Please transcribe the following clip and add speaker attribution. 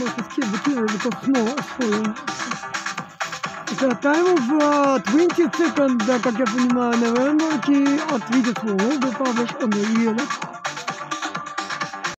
Speaker 1: måste skriva because det på små spår. The time of uh, 22nd, I я понимаю, November, ки отвидят свой will be published on the yearly